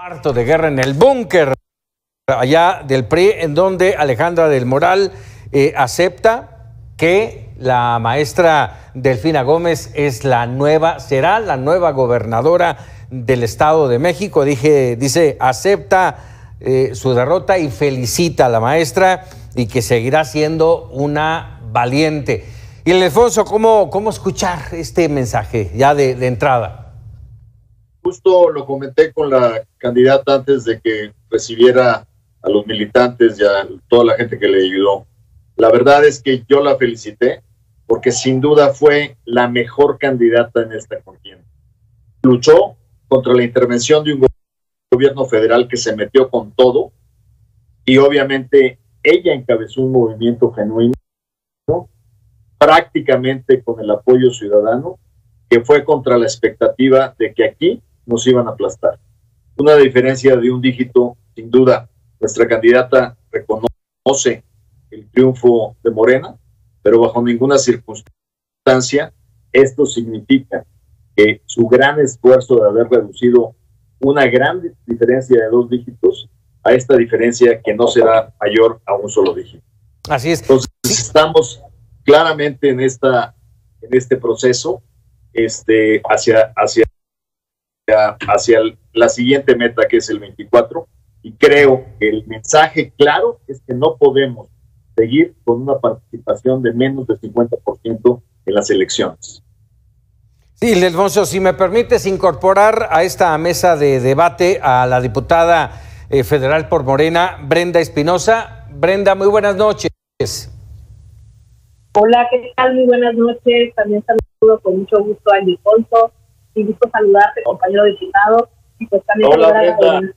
Cuarto de guerra en el búnker allá del PRI, en donde Alejandra del Moral eh, acepta que la maestra Delfina Gómez es la nueva, será la nueva gobernadora del Estado de México. Dije, dice, acepta eh, su derrota y felicita a la maestra y que seguirá siendo una valiente. Y Alfonso, ¿cómo, cómo escuchar este mensaje ya de entrada? Justo lo comenté con la candidata antes de que recibiera a los militantes y a toda la gente que le ayudó. La verdad es que yo la felicité porque sin duda fue la mejor candidata en esta contienda. Luchó contra la intervención de un gobierno federal que se metió con todo y obviamente ella encabezó un movimiento genuino, prácticamente con el apoyo ciudadano, que fue contra la expectativa de que aquí nos iban a aplastar. Una diferencia de un dígito, sin duda, nuestra candidata reconoce el triunfo de Morena, pero bajo ninguna circunstancia esto significa que su gran esfuerzo de haber reducido una gran diferencia de dos dígitos a esta diferencia que no será mayor a un solo dígito. Así es. Entonces estamos claramente en esta en este proceso este hacia hacia hacia la siguiente meta que es el 24 y creo que el mensaje claro es que no podemos seguir con una participación de menos del 50% en las elecciones. Sí, Alfonso, si me permites incorporar a esta mesa de debate a la diputada eh, federal por Morena, Brenda Espinosa. Brenda, muy buenas noches. Hola, ¿qué tal? Muy buenas noches. También saludo con mucho gusto a Alfonso. Y gusto saludarte, compañero diputado. Y pues también Hola, Brenda.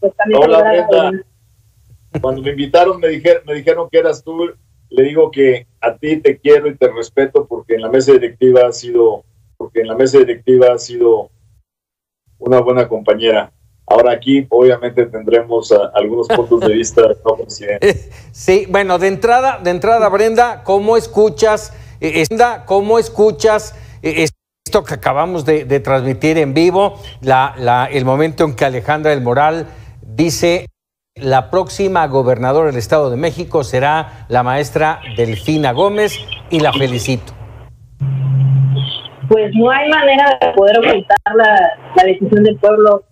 Pues Hola, Brenda. Cuando me invitaron me dijeron, me dijeron que eras tú. Le digo que a ti te quiero y te respeto porque en la mesa directiva ha sido, porque en la mesa directiva ha sido una buena compañera. Ahora aquí obviamente tendremos a, algunos puntos de vista no presidente. Sí, bueno, de entrada, de entrada, Brenda, ¿cómo escuchas, eh, cómo escuchas eh, que acabamos de, transmitir en vivo, la, el momento en que Alejandra del Moral dice la próxima gobernadora del Estado de México será la maestra Delfina Gómez y la felicito. Pues no hay manera de poder ocultar la, la decisión del pueblo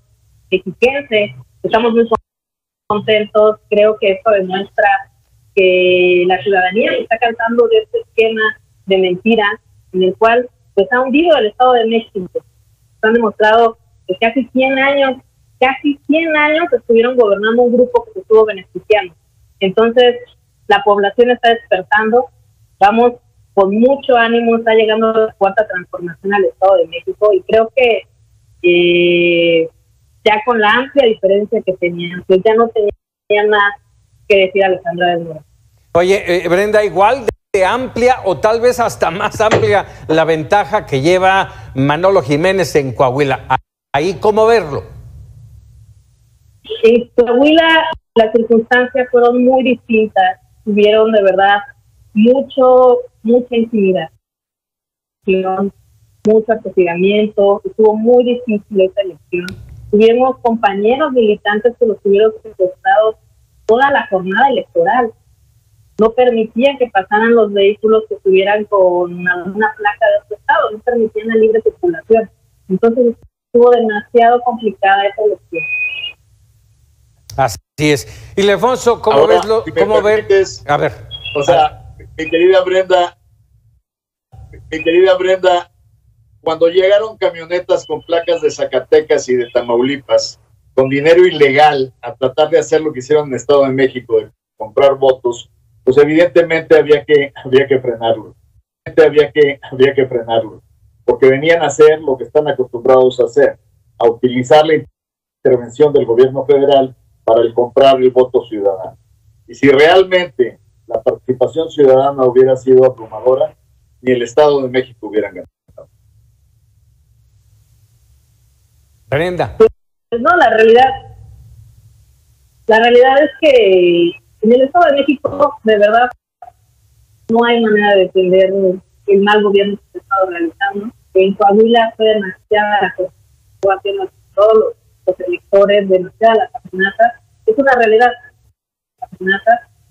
mexiquense. Estamos muy contentos. Creo que esto demuestra que la ciudadanía está cansando de este esquema de mentiras en el cual pues ha hundido el Estado de México. Han demostrado que casi 100 años casi 100 años estuvieron gobernando un grupo que se estuvo beneficiando. Entonces, la población está despertando, vamos con mucho ánimo, está llegando la cuarta transformación al Estado de México y creo que eh, ya con la amplia diferencia que tenían, pues ya no tenía nada que decir Alejandra del Moro. Oye, eh, Brenda, igual de amplia o tal vez hasta más amplia la ventaja que lleva Manolo Jiménez en Coahuila. Ahí, ¿cómo verlo? En Coahuila las circunstancias fueron muy distintas, tuvieron de verdad mucho, mucha intimidad, mucho atropellamiento, estuvo muy difícil esta elección. Tuvimos compañeros militantes que los tuvieron secuestrados toda la jornada electoral. No permitían que pasaran los vehículos que estuvieran con una placa de otro estado, no permitían la libre circulación. Entonces estuvo demasiado complicada esa elección. Así es. Y Lefonso, ¿cómo ves lo, cómo ves? A ver. O sea, mi querida Brenda, mi querida Brenda, cuando llegaron camionetas con placas de Zacatecas y de Tamaulipas, con dinero ilegal, a tratar de hacer lo que hicieron en el Estado de México, de comprar votos, pues evidentemente había que, había que frenarlo. Había que, había que frenarlo. Porque venían a hacer lo que están acostumbrados a hacer, a utilizar la intervención del gobierno federal para el comprar el voto ciudadano. Y si realmente la participación ciudadana hubiera sido abrumadora, ni el Estado de México hubiera ganado. Brenda. Pues no, la realidad, la realidad es que en el Estado de México, de verdad, no hay manera de defender el mal gobierno que se estado realizando. En Coahuila fue demasiada la todos los, los sectores de la caminata, es una realidad.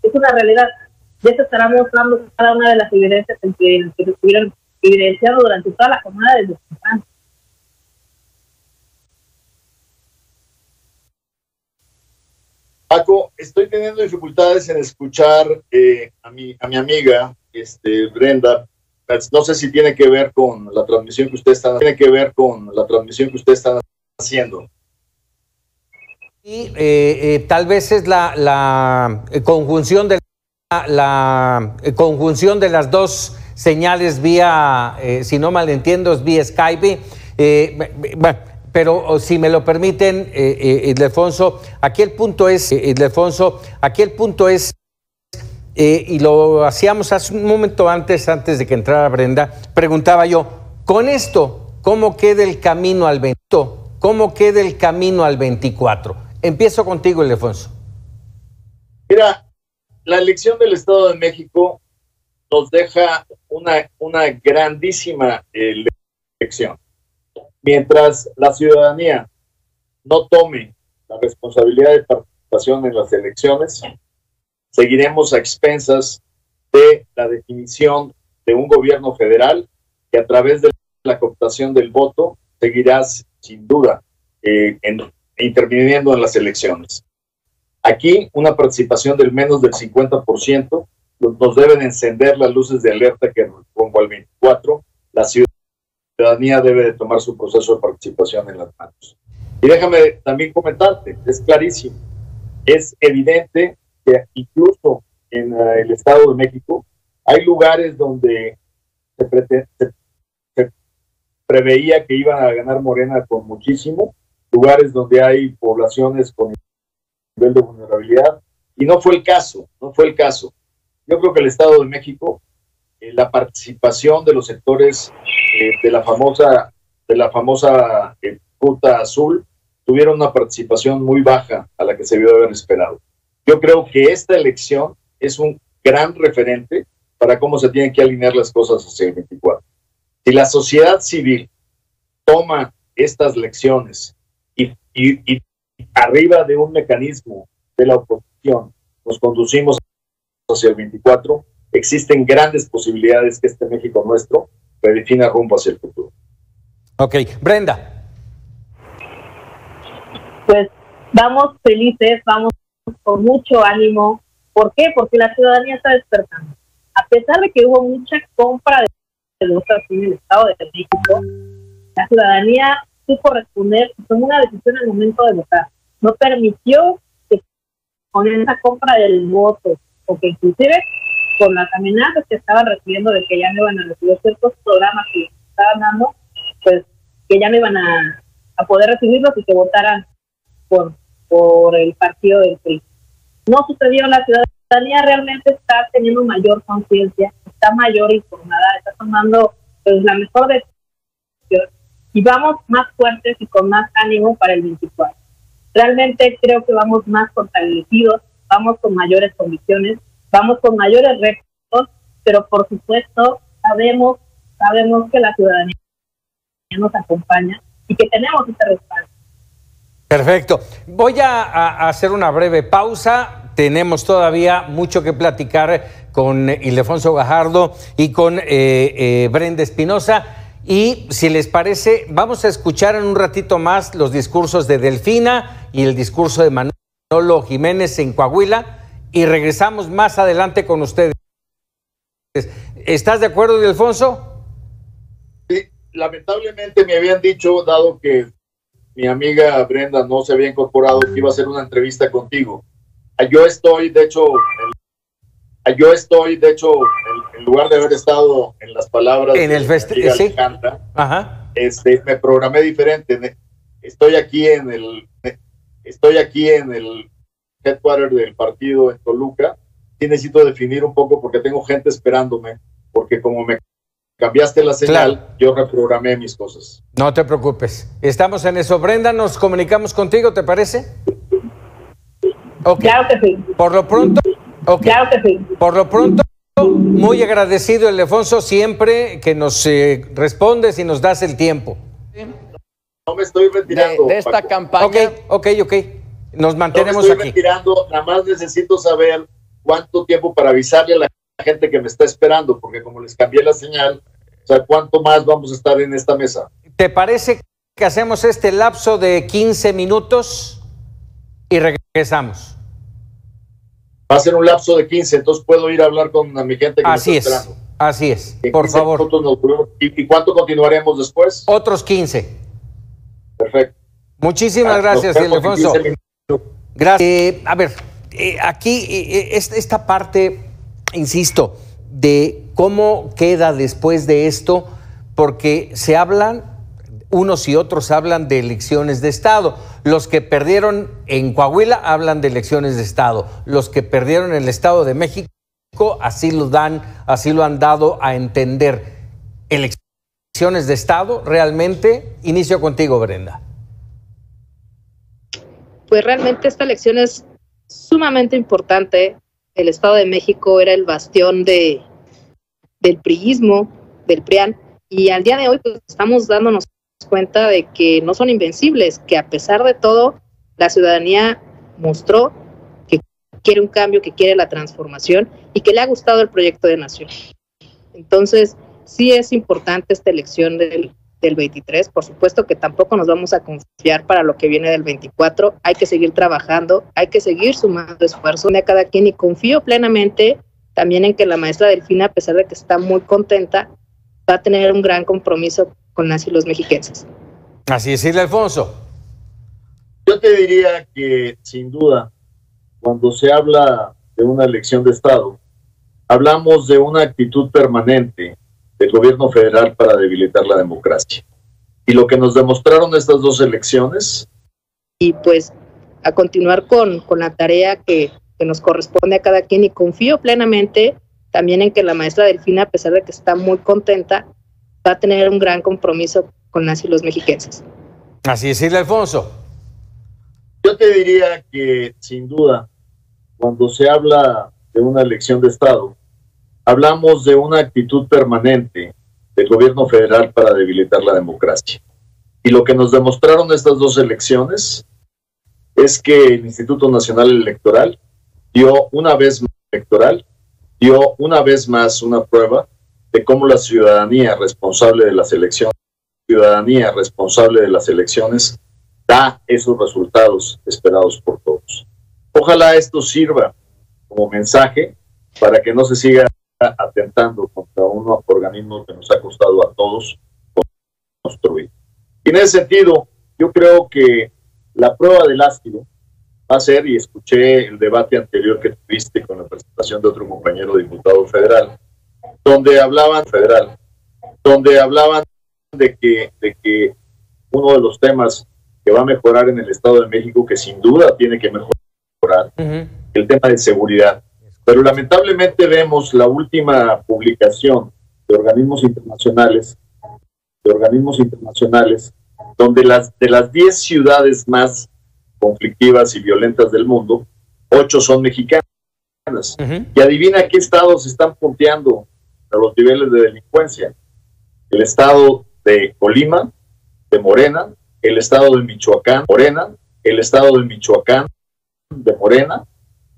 Es una realidad. Y eso estará mostrando cada una de las evidencias que, que estuvieron evidenciando durante toda la jornada de temprano. Paco, estoy teniendo dificultades en escuchar eh, a, mi, a mi amiga, este, Brenda. No sé si tiene que ver con la transmisión que usted está, tiene que ver con la transmisión que usted está haciendo. Y eh, eh, tal vez es la, la conjunción de la, conjunción de las dos señales vía, si no malentiendo, es vía Skype. bueno, pero si me lo permiten, eh, eh aquí el punto es, eh, aquí el punto es, eh, y lo hacíamos hace un momento antes, antes de que entrara Brenda, preguntaba yo, con esto, ¿cómo queda el camino al 20? ¿Cómo queda el camino al 24? Empiezo contigo, Ildefonso. Mira, la elección del Estado de México nos deja una, una grandísima elección mientras la ciudadanía no tome la responsabilidad de participación en las elecciones, seguiremos a expensas de la definición de un gobierno federal que a través de la cooptación del voto seguirá sin duda eh, interviniendo en las elecciones. Aquí una participación del menos del 50% nos deben encender las luces de alerta que rumbo al 24 la ciudad ciudadanía debe de tomar su proceso de participación en las manos. Y déjame también comentarte, es clarísimo, es evidente que incluso en eh, el Estado de México hay lugares donde se, preveía que iba a ganar Morena con muchísimo, lugares donde hay poblaciones con nivel de vulnerabilidad, y no fue el caso, no fue el caso. Yo creo que el Estado de México, eh, la participación de los sectores eh, de la famosa, de la famosa eh, Ruta Azul tuvieron una participación muy baja a la que se debió haber esperado. Yo creo que esta elección es un gran referente para cómo se tienen que alinear las cosas hacia el 24. Si la sociedad civil toma estas lecciones y, y arriba de un mecanismo de la oposición nos conducimos hacia el 24, existen grandes posibilidades que este México nuestro redefina rumbo hacia el futuro. Ok, Brenda. Pues vamos felices, vamos con mucho ánimo. ¿Por qué? Porque la ciudadanía está despertando. A pesar de que hubo mucha compra de votos en el Estado de México, la ciudadanía supo responder y tomó una decisión en el momento de votar. No permitió que con esa compra del voto, o que inclusive con las amenazas que estaban recibiendo de que ya no iban a recibir ciertos programas que estaban dando, pues que ya no iban a, poder recibirlos y que votaran por, por el partido del PRI. No sucedió, la ciudadanía realmente está teniendo mayor conciencia, está mayor informada, está tomando pues, la mejor decisión y vamos más fuertes y con más ánimo para el 24. Realmente creo que vamos más fortalecidos, vamos con mayores condiciones vamos con mayores retos, pero por supuesto sabemos, sabemos que la ciudadanía nos acompaña y que tenemos este respaldo. Perfecto. Voy a, hacer una breve pausa. Tenemos todavía mucho que platicar con Ildefonso Gajardo y con eh, eh, Brenda Espinosa. Y si les parece, vamos a escuchar en un ratito más los discursos de Delfina y el discurso de Manolo Jiménez en Coahuila y regresamos más adelante con ustedes. ¿Estás de acuerdo, Alfonso? Sí, lamentablemente me habían dicho, dado que mi amiga Brenda no se había incorporado, que iba a hacer una entrevista contigo. Ah, yo estoy, de hecho, ah, yo estoy, de hecho, en, lugar de haber estado en las palabras en el festival, ¿sí? este, me programé diferente. Estoy aquí en el, estoy aquí en el headquarter del partido en Toluca, sí necesito definir un poco porque tengo gente esperándome, porque como me cambiaste la señal, yo reprogramé mis cosas. No te preocupes. Estamos en eso. Brenda, nos comunicamos contigo, ¿te parece? Claro que sí. Por lo pronto. Claro que sí. Por lo pronto. Muy agradecido, Alfonso, siempre que nos eh, respondes y nos das el tiempo. no me estoy retirando. De, esta campaña. Ok, ok, ok. Nos mantenemos no estoy aquí. retirando, nada más necesito saber cuánto tiempo para avisarle a la gente que me está esperando, porque como les cambié la señal, o sea, cuánto más vamos a estar en esta mesa. ¿Te parece que hacemos este lapso de 15 minutos y regresamos? Va a ser un lapso de 15, entonces puedo ir a hablar con mi gente que así me es, está esperando. Así es, En por 15 favor. nos- ¿Y, cuánto continuaremos después? Otros 15. Perfecto. Muchísimas Ah, gracias, Ildefonso. 15 minutos. Gracias. Eh, a ver, eh, aquí eh, esta parte, insisto, de cómo queda después de esto, porque se hablan, unos y otros hablan de elecciones de Estado. Los que perdieron en Coahuila hablan de elecciones de Estado. Los que perdieron en el Estado de México así lo dan, así lo han dado a entender. Elecciones de Estado, realmente. Inicio contigo, Brenda. Pues realmente esta elección es sumamente importante. El Estado de México era el bastión de, del priismo, del PRIAN, y al día de hoy pues, estamos dándonos cuenta de que no son invencibles, que a pesar de todo, la ciudadanía mostró que quiere un cambio, que quiere la transformación y que le ha gustado el proyecto de nación. Entonces, sí es importante esta elección del, del 23. Por supuesto que tampoco nos vamos a confiar para lo que viene del 24. Hay que seguir trabajando, hay que seguir sumando esfuerzo de cada quien y confío plenamente también en que la maestra Delfina, a pesar de que está muy contenta, va a tener un gran compromiso con las y los mexiquenses. Así es, Alfonso. Yo te diría que, sin duda, cuando se habla de una elección de Estado, hablamos de una actitud permanente del gobierno federal para debilitar la democracia. Y lo que nos demostraron estas dos elecciones, Y pues a continuar con, con la tarea que, que nos corresponde a cada quien y confío plenamente también en que la maestra Delfina, a pesar de que está muy contenta, va a tener un gran compromiso con las y los mexiquenses. Así es, Alfonso. yo te diría que, sin duda, cuando se habla de una elección de Estado, hablamos de una actitud permanente del gobierno federal para debilitar la democracia. Y lo que nos demostraron estas dos elecciones es que el Instituto Nacional Electoral dio una vez más electoral dio una vez más una prueba de cómo la ciudadanía responsable de las elecciones, ciudadanía responsable de las elecciones, da esos resultados esperados por todos. Ojalá esto sirva como mensaje para que no se siga atentando contra un organismo que nos ha costado a todos construir. Y en ese sentido, yo creo que la prueba del ácido va a ser, y escuché el debate anterior que tuviste con la presentación de otro compañero diputado federal, donde hablaban federal, donde hablaban de que, de que uno de los temas que va a mejorar en el Estado de México, que sin duda tiene que mejorar, uh -huh. el tema de seguridad. Pero lamentablemente vemos la última publicación de organismos internacionales, de organismos internacionales, donde las de las 10 ciudades más conflictivas y violentas del mundo, 8 son mexicanas. Uh -huh. Y adivina qué estados están punteando a los niveles de delincuencia. El estado de Colima, de Morena, el estado de Michoacán, Morena, el estado de Michoacán, de Morena,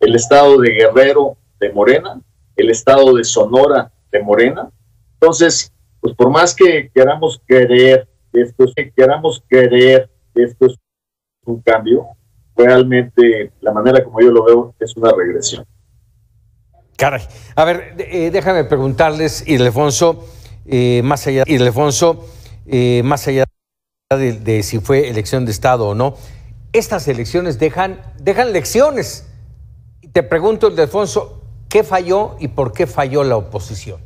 el estado de Guerrero, de Morena, el estado de Sonora, de Morena. Entonces, pues por más que queramos creer esto, que queramos creer que esto es un cambio, realmente la manera como yo lo veo es una regresión. Caray. A ver, eh, déjame preguntarles, Ildefonso, eh, más allá, Ildefonso, eh, más allá de, de, si fue elección de Estado o no, estas elecciones dejan, dejan lecciones. Te pregunto, Ildefonso, ¿qué falló y por qué falló la oposición?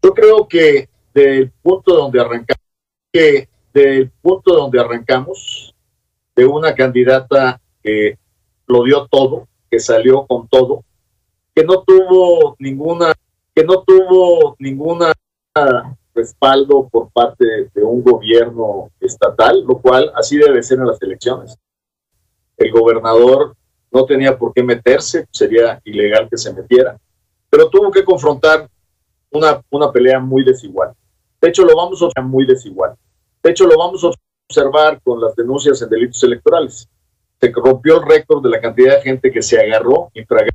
Yo creo que del punto donde arrancamos, que del punto donde arrancamos, de una candidata que lo dio todo, que salió con todo, que no tuvo ninguna, que no tuvo ninguna respaldo por parte de, un gobierno estatal, lo cual así debe ser en las elecciones. El gobernador no tenía por qué meterse, sería ilegal que se metiera, pero tuvo que confrontar una, una pelea muy desigual. De hecho, lo vamos a muy desigual. De hecho, lo vamos a observar con las denuncias en delitos electorales. Se rompió el récord de la cantidad de gente que se agarró,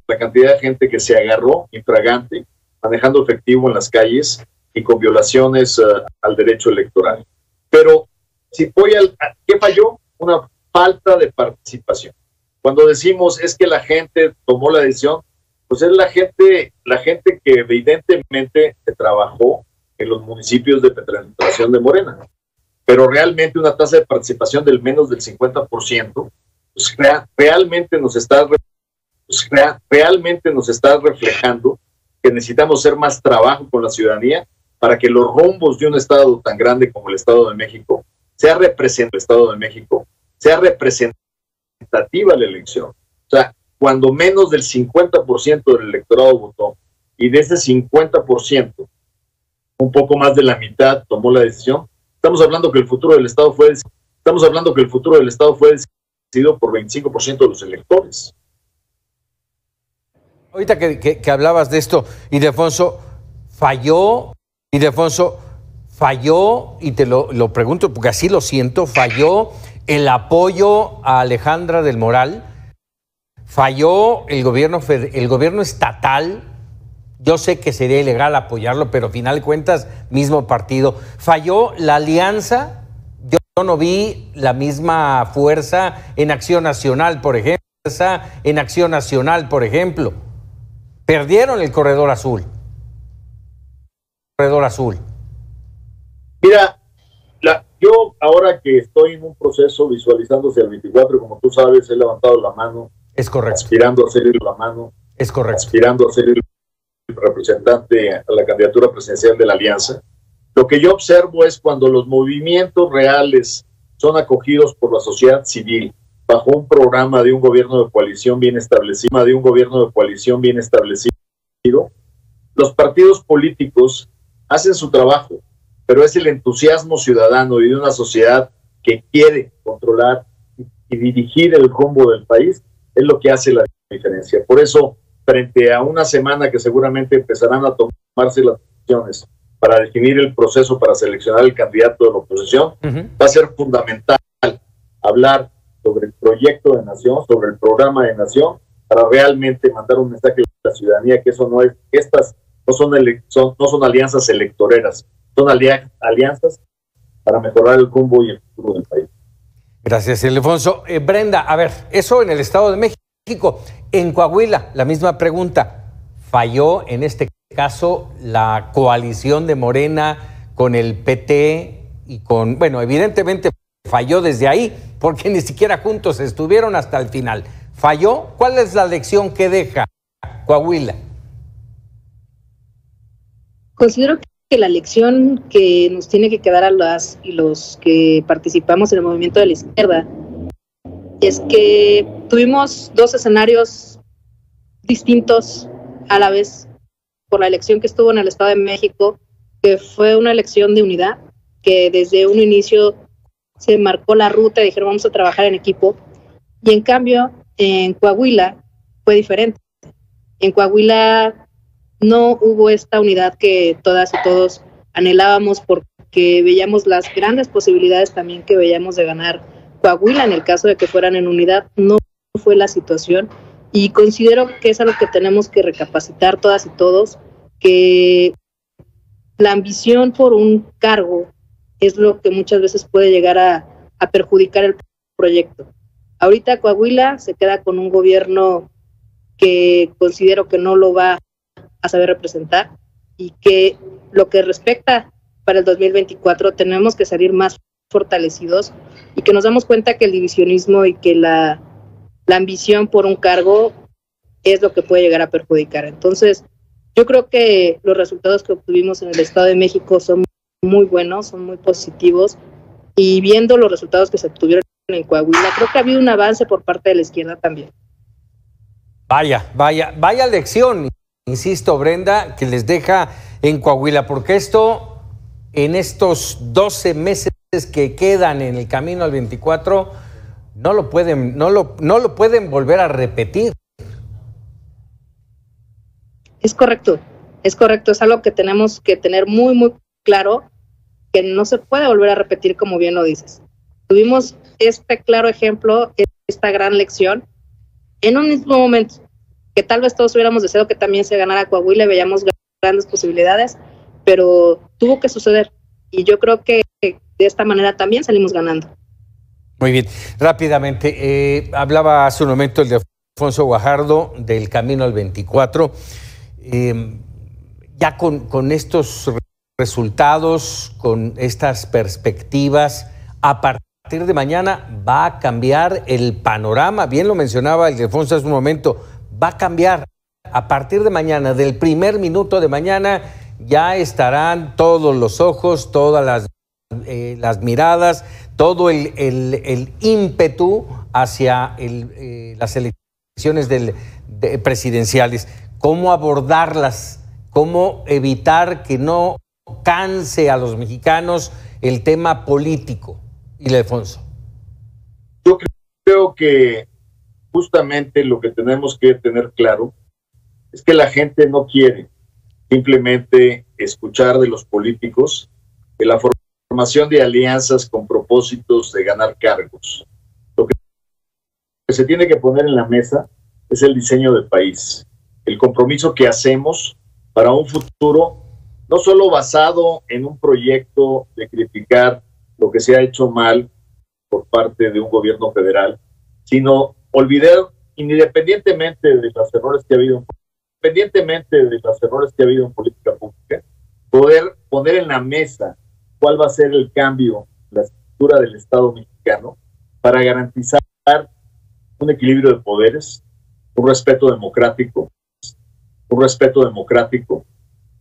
la cantidad de gente que se agarró infragante, manejando efectivo en las calles y con violaciones eh, al derecho electoral. Pero si voy ¿qué falló? Una falta de participación. Cuando decimos es que la gente tomó la decisión, pues es la gente, la gente que evidentemente trabajó en los municipios de penetración de Morena. Pero realmente una tasa de participación del menos del 50%, pues realmente nos está pues realmente nos está reflejando que necesitamos hacer más trabajo con la ciudadanía para que los rumbos de un estado tan grande como el Estado de México sea representativo Estado de México, sea representativa la elección. O sea, cuando menos del 50% del electorado votó y de ese 50%, un poco más de la mitad tomó la decisión, estamos hablando que el futuro del Estado fue estamos hablando que el futuro del Estado fue decidido por 25% de los electores. Ahorita que, hablabas de esto, y Defonso, falló, y Defonso, falló, y te lo pregunto porque así lo siento, falló el apoyo a Alejandra del Moral Falló el gobierno, el gobierno estatal. Yo sé que sería ilegal apoyarlo, pero al final de cuentas, mismo partido. Falló la alianza. Yo no vi la misma fuerza en Acción Nacional, por ejemplo. En Acción Nacional, por ejemplo. Perdieron el corredor azul. Corredor azul. Mira, yo ahora que estoy en un proceso visualizándose el 24, como tú sabes, he levantado la mano es correcto. Aspirando a ser la mano. Es correcto. Aspirando a ser el representante a la candidatura presidencial de la alianza. Lo que yo observo es cuando los movimientos reales son acogidos por la sociedad civil bajo un programa de un gobierno de coalición bien establecido, de un gobierno de coalición bien establecido, los partidos políticos hacen su trabajo, pero es el entusiasmo ciudadano y de una sociedad que quiere controlar y dirigir el rumbo del país es lo que hace la diferencia. Por eso, frente a una semana que seguramente empezarán a tomarse las decisiones para definir el proceso para seleccionar el candidato de la oposición, va a ser fundamental hablar sobre el proyecto de nación, sobre el programa de nación, para realmente mandar un mensaje a la ciudadanía que eso no es, estas no son, son, no son alianzas electoreras, son alianzas para mejorar el rumbo y el futuro del país. Gracias, Ildefonso. Eh, Brenda, a ver, eso en el Estado de México. En Coahuila, la misma pregunta. ¿Falló en este caso la coalición de Morena con el PT y con, bueno, evidentemente falló desde ahí, porque ni siquiera juntos estuvieron hasta el final. ¿Falló? ¿Cuál es la lección que deja Coahuila? Considero que la lección que nos tiene que quedar a las y los que participamos en el movimiento de la izquierda es que tuvimos dos escenarios distintos a la vez por la elección que estuvo en el Estado de México, que fue una elección de unidad, que desde un inicio se marcó la ruta y dijeron vamos a trabajar en equipo, y en cambio en Coahuila fue diferente. En Coahuila no hubo esta unidad que todas y todos anhelábamos porque veíamos las grandes posibilidades también que veíamos de ganar Coahuila en el caso de que fueran en unidad. No fue la situación y considero que es algo que tenemos que recapacitar todas y todos, que la ambición por un cargo es lo que muchas veces puede llegar a, a perjudicar el proyecto. Ahorita Coahuila se queda con un gobierno que considero que no lo va a saber representar y que lo que respecta para el 2024 tenemos que salir más fortalecidos y que nos damos cuenta que el divisionismo y que la, la ambición por un cargo es lo que puede llegar a perjudicar. Entonces, yo creo que los resultados que obtuvimos en el Estado de México son muy buenos, son muy positivos y viendo los resultados que se obtuvieron en Coahuila, creo que ha habido un avance por parte de la izquierda también. Vaya, vaya, vaya lección insisto, Brenda, que les deja en Coahuila, porque esto, en estos 12 meses que quedan en el camino al 24, no lo pueden, no lo, no lo pueden volver a repetir. Es correcto, es correcto, es algo que tenemos que tener muy, muy claro. que no se puede volver a repetir como bien lo dices. Tuvimos este claro ejemplo, esta gran lección, en un mismo momento, que tal vez todos hubiéramos deseado que también se ganara Coahuila y veíamos grandes posibilidades, pero tuvo que suceder. Y yo creo que de esta manera también salimos ganando. Muy bien, rápidamente, eh, hablaba hace un momento el de Alfonso Guajardo del Camino al 24. Eh, ya con, estos resultados, con estas perspectivas, a partir de mañana va a cambiar el panorama. Bien lo mencionaba el Alfonso hace un momento, va a cambiar. A partir de mañana, del primer minuto de mañana, ya estarán todos los ojos, todas las, eh, las miradas, todo el, el, ímpetu hacia eh, las elecciones presidenciales. ¿Cómo abordarlas? ¿Cómo evitar que no canse a los mexicanos el tema político? Y Alfonso. Yo creo que justamente lo que tenemos que tener claro es que la gente no quiere simplemente escuchar de los políticos que la formación de alianzas con propósitos de ganar cargos. Lo que se tiene que poner en la mesa es el diseño del país, el compromiso que hacemos para un futuro no solo basado en un proyecto de criticar lo que se ha hecho mal por parte de un gobierno federal, sino olvidar, independientemente de los errores que ha habido en independientemente de los errores que ha habido en política pública, poder poner en la mesa cuál va a ser el cambio, la estructura del Estado mexicano para garantizar un equilibrio de poderes, un respeto democrático, un respeto democrático,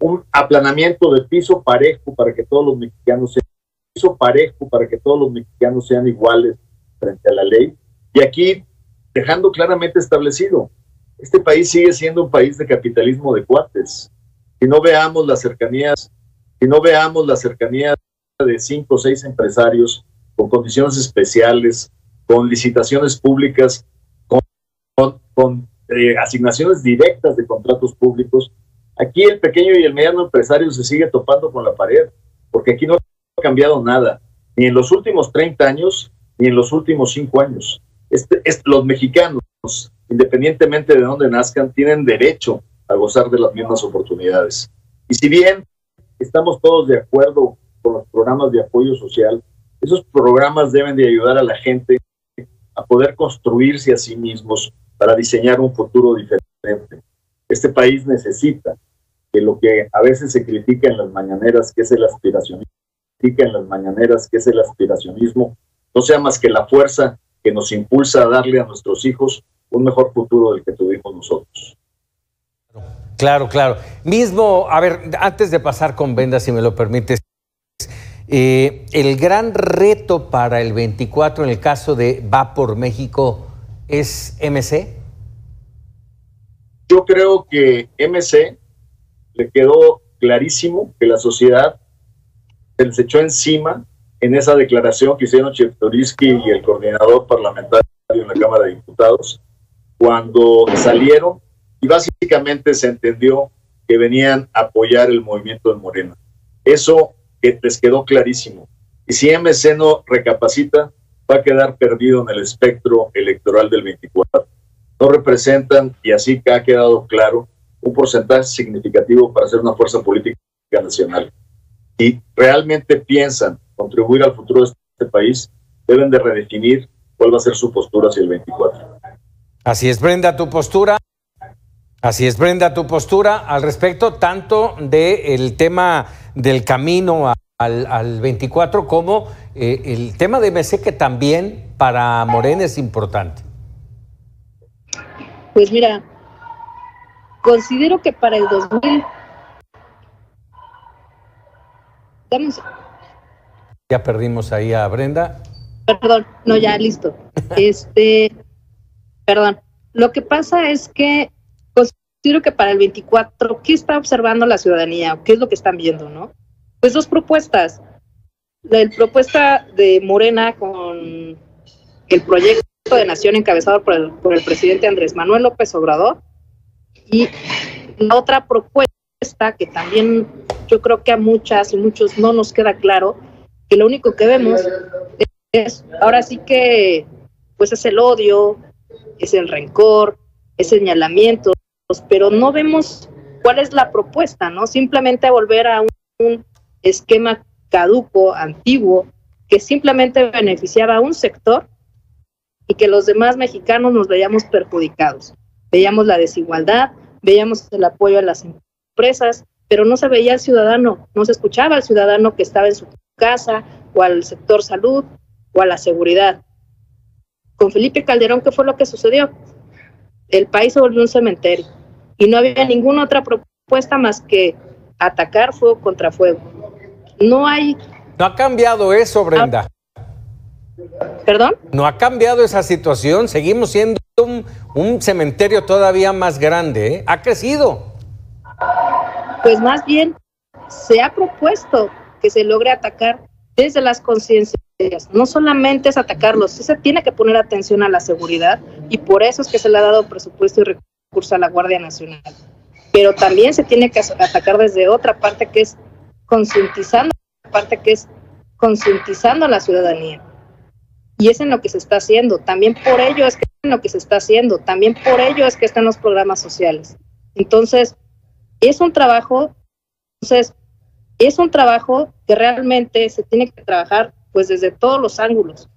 un aplanamiento de piso parejo para que todos los mexicanos sean piso parejo para que todos los mexicanos sean iguales frente a la ley. Y aquí dejando claramente establecido, este país sigue siendo un país de capitalismo de cuates. Si no veamos las cercanías, si no veamos la cercanía de cinco o seis empresarios con condiciones especiales, con licitaciones públicas, con, eh, asignaciones directas de contratos públicos, aquí el pequeño y el mediano empresario se sigue topando con la pared, porque aquí no ha cambiado nada, ni en los últimos 30 años, ni en los últimos 5 años. Los mexicanos independientemente de dónde nazcan, tienen derecho a gozar de las mismas oportunidades. Y si bien estamos todos de acuerdo con los programas de apoyo social, esos programas deben de ayudar a la gente a poder construirse a sí mismos para diseñar un futuro diferente. Este país necesita que lo que a veces se critica en las mañaneras, que es el aspiracionismo, no sea más que la fuerza que nos impulsa a darle a nuestros hijos un mejor futuro del que tuvimos nosotros. Claro, claro. Mismo, a ver, antes de pasar con Venda, si me lo permites, eh, el gran reto para el 24 en el caso de Va por México es MC. Yo creo que MC le quedó clarísimo que la sociedad se les echó encima en esa declaración que hicieron Cheptorisky y el coordinador parlamentario en la Cámara de Diputados, cuando salieron y básicamente se entendió que venían a apoyar el movimiento de Morena. Eso les quedó clarísimo. Y si MC no recapacita, va a quedar perdido en el espectro electoral del 24. No representan, y así que ha quedado claro, un porcentaje significativo para ser una fuerza política nacional. Y realmente piensan contribuir al futuro de este país, deben de redefinir cuál va a ser su postura hacia el 24. Así es, Brenda, tu postura. Así es, Brenda, tu postura al respecto, tanto del tema del camino al, 24 como eh, el tema de MC, que también para Morena es importante. Pues mira, considero que para el 2000... Ya perdimos ahí a Brenda. Perdón, no, ya listo. Este, Perdón. Lo que pasa es que considero que para el 24, ¿qué está observando la ciudadanía? ¿Qué es lo que están viendo, no? Pues dos propuestas. La propuesta de Morena con el proyecto de nación encabezado por el, por el presidente Andrés Manuel López Obrador y la otra propuesta propuesta que también yo creo que a muchas y muchos no nos queda claro, que lo único que vemos es, ahora sí que, pues es el odio, es el rencor, es señalamiento, pero no vemos cuál es la propuesta, ¿no? Simplemente volver a un esquema caduco, antiguo, que simplemente beneficiaba a un sector y que los demás mexicanos nos veíamos perjudicados. Veíamos la desigualdad, veíamos el apoyo a las empresas, pero no se veía al ciudadano, no se escuchaba al ciudadano que estaba en su casa o al sector salud o a la seguridad. Con Felipe Calderón, ¿qué fue lo que sucedió? El país se volvió un cementerio y no había ninguna otra propuesta más que atacar fuego contra fuego. No hay... No ha cambiado eso, Brenda. ¿Perdón? No ha cambiado esa situación, seguimos siendo un, cementerio todavía más grande, ¿eh? ha crecido. Pues más bien se ha propuesto que se logre atacar desde las conciencias. No solamente es atacarlos, se tiene que poner atención a la seguridad y por eso es que se le ha dado presupuesto y recurso a la Guardia Nacional. Pero también se tiene que atacar desde otra parte que es concientizando, parte que es concientizando a la ciudadanía y es en lo que se está haciendo. También por ello es que en lo que se está haciendo, también por ello es que están los programas sociales. Entonces, es un trabajo, entonces, es un trabajo que realmente se tiene que trabajar pues desde todos los ángulos.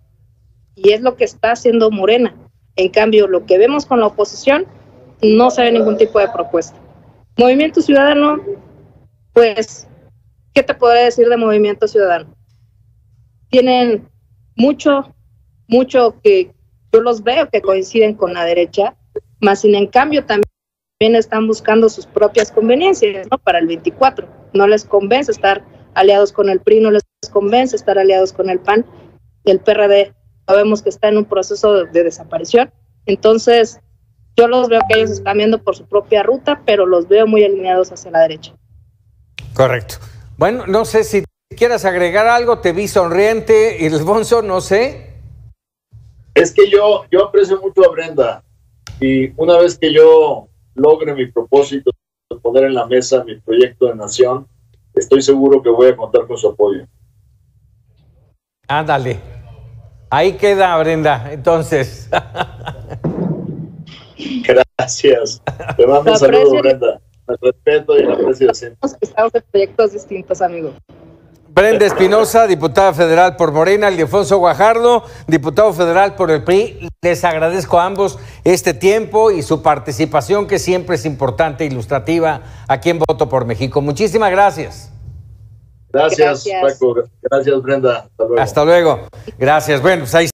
Y es lo que está haciendo Morena. En cambio, lo que vemos con la oposición, no se ve ningún tipo de propuesta. Movimiento Ciudadano, pues, ¿qué te podría decir de Movimiento Ciudadano? Tienen mucho mucho que yo los veo que coinciden con la derecha, más sin en cambio también están buscando sus propias conveniencias para el 24. No les convence estar aliados con el PRI, no les convence estar aliados con el PAN. El PRD sabemos que está en un proceso de, de desaparición. Entonces, yo los veo que ellos están viendo por su propia ruta, pero los veo muy alineados hacia la derecha. Correcto. Bueno, no sé si quieras agregar algo, te vi sonriente, y Ilsbonso, no sé. Es que yo, yo aprecio mucho a Brenda y una vez que yo logre mi propósito poner en la mesa mi proyecto de nación, estoy seguro que voy a contar con su apoyo. Ándale. Ahí queda, Brenda. Entonces. Gracias. Te mando un saludo, Brenda. Me respeto y el aprecio siempre. Estamos en proyectos distintos, amigo. Brenda Espinosa, diputada federal por Morena, Alfonso Guajardo, diputado federal por el PRI. Les agradezco a ambos este tiempo y su participación, que siempre es importante e ilustrativa aquí en Voto por México. Muchísimas gracias. Gracias, Paco. Gracias, Brenda. Hasta luego. Hasta luego. Gracias. Bueno, pues ahí